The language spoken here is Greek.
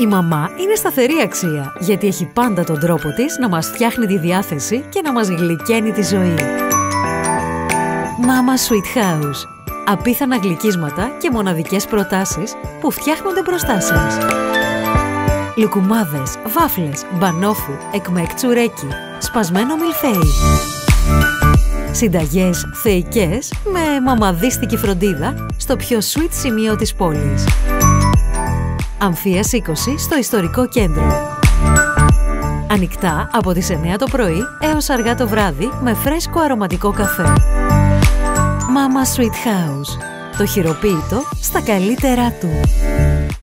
Η μαμά είναι σταθερή αξία, γιατί έχει πάντα τον τρόπο της να μας φτιάχνει τη διάθεση και να μας γλυκαίνει τη ζωή. Mama Sweet House. Απίθανα γλυκίσματα και μοναδικές προτάσεις που φτιάχνονται μπροστά σας. Λουκουμάδες, βάφλες, μπανόφου, εκμεκ τσουρέκι, σπασμένο μιλφέι. Συνταγές θεϊκές με μαμαδίστικη φροντίδα στο πιο sweet σημείο της πόλης. Αμφίας 20 στο ιστορικό κέντρο. Ανοιχτά από τις 9 το πρωί έως αργά το βράδυ με φρέσκο αρωματικό καφέ. Mama Sweet House. Το χειροποίητο στα καλύτερά του.